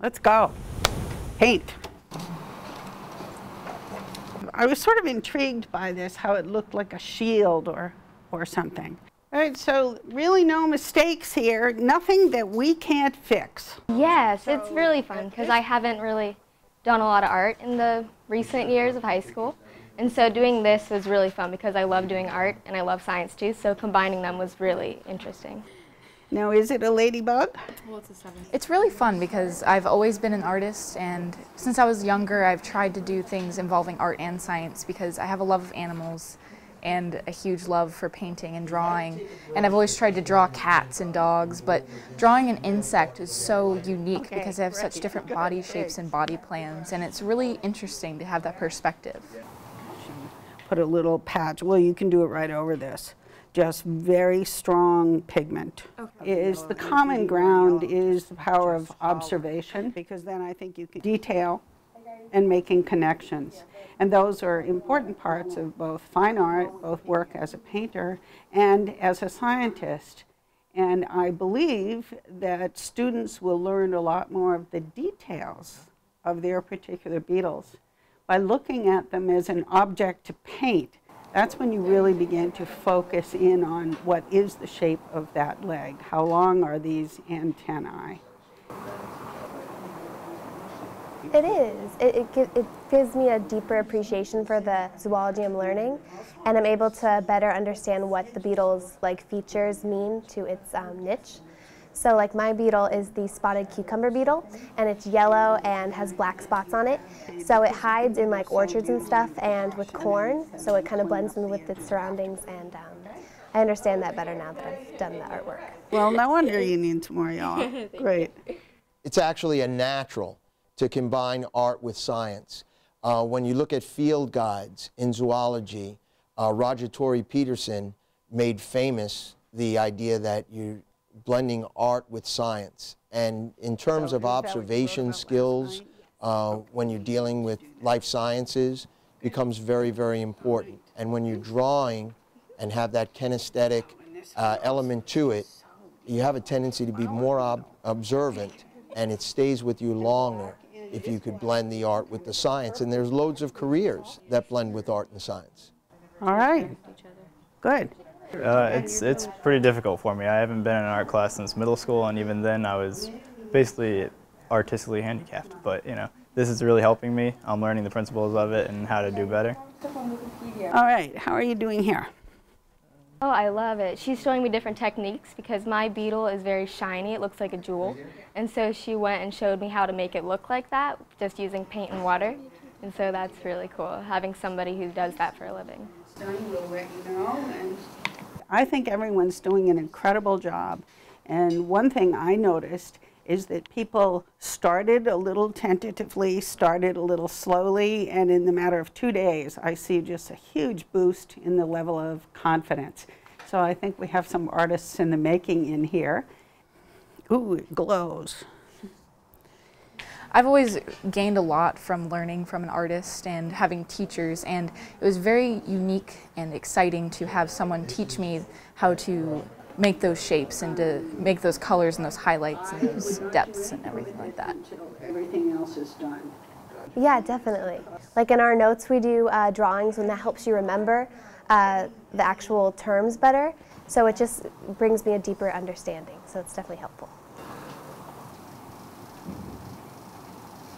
Let's go. Paint. I was sort of intrigued by this, how it looked like a shield or, or something. All right, so really no mistakes here, nothing that we can't fix. Yes, it's really fun because I haven't really done a lot of art in the recent years of high school. And so doing this was really fun because I love doing art and I love science too, so combining them was really interesting. Now, is it a ladybug? Well, it's a seven. It's really fun because I've always been an artist, and since I was younger, I've tried to do things involving art and science because I have a love of animals and a huge love for painting and drawing. And I've always tried to draw cats and dogs, but drawing an insect is so unique Okay, because they have such different body shapes and body plans, and it's really interesting to have that perspective. Put a little patch, well, you can do it right over this. Just very strong pigment. Okay. Is the common ground is the power of observation, because then I think you can detail and making connections. And those are important parts of both fine art, both work as a painter and as a scientist. And I believe that students will learn a lot more of the details of their particular beetles by looking at them as an object to paint. That's when you really begin to focus in on what is the shape of that leg. How long are these antennae? It is. It, it, it gives me a deeper appreciation for the zoology I'm learning, and I'm able to better understand what the beetle's like features mean to its um, niche. So, like my beetle is the spotted cucumber beetle, and it's yellow and has black spots on it. So it hides in like orchards and stuff, and with corn. So it kind of blends in with its surroundings, and um, I understand that better now that I've done the artwork. Well, no wonder you need some more y'all. Great. it's actually a natural to combine art with science. Uh, when you look at field guides in zoology, uh, Roger Torrey Peterson made famous the idea that you're blending art with science. And in terms So of is that what you wrote observation skills, uh, when you're dealing with life sciences, becomes very, very important. And when you're drawing and have that kinesthetic uh, element to it, you have a tendency to be more ob- observant and it stays with you longer if you could blend the art with the science. And there's loads of careers that blend with art and science. All right. Good. Uh, it's it's pretty difficult for me. I haven't been in an art class since middle school, and even then I was basically artistically handicapped. But you know, this is really helping me. I'm learning the principles of it and how to do better. All right. How are you doing here? Oh, I love it. She's showing me different techniques because my beetle is very shiny. It looks like a jewel. And so she went and showed me how to make it look like that just using paint and water. And so that's really cool, having somebody who does that for a living. I think everyone's doing an incredible job. And one thing I noticed is that people started a little tentatively, started a little slowly, and in the matter of two days, I see just a huge boost in the level of confidence. So I think we have some artists in the making in here. Ooh, it glows. I've always gained a lot from learning from an artist and having teachers, and it was very unique and exciting to have someone teach me how to make those shapes and to make those colors and those highlights and those depths and everything like that. Everything else is done. Yeah, definitely. Like in our notes, we do uh, drawings, and that helps you remember uh, the actual terms better. So it just brings me a deeper understanding. So it's definitely helpful.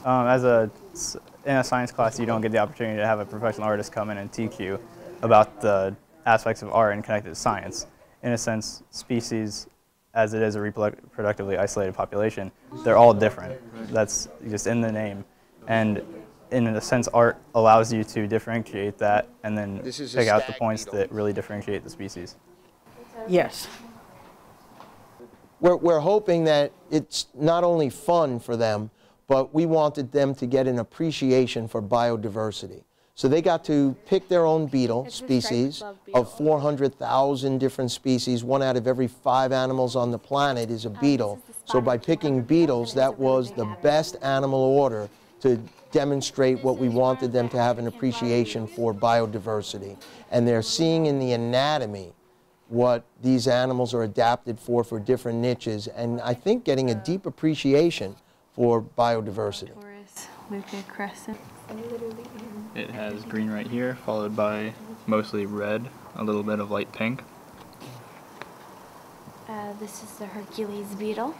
Um, as a s- in a science class, you don't get the opportunity to have a professional artist come in and teach you about the aspects of art and connect it to science. In a sense, species, as it is a reproductively isolated population, they're all different. That's just in the name, and in a sense, art allows you to differentiate that and then This pick out the points beetle. that really differentiate the species. Yes. We're, we're hoping that it's not only fun for them, but we wanted them to get an appreciation for biodiversity. So they got to pick their own beetle It's species beetle. of 400,000 different species. One out of every five animals on the planet is a beetle. Uh, is So by picking beetles, and it is a that was the best animal order to demonstrate what we wanted them to have an appreciation for biodiversity. And they're seeing in the anatomy what these animals are adapted for for different niches and I think getting a deep appreciation for biodiversity. Taurus, Luca Crescent. It has green right here, followed by mostly red, a little bit of light pink. Uh, this is the Hercules beetle.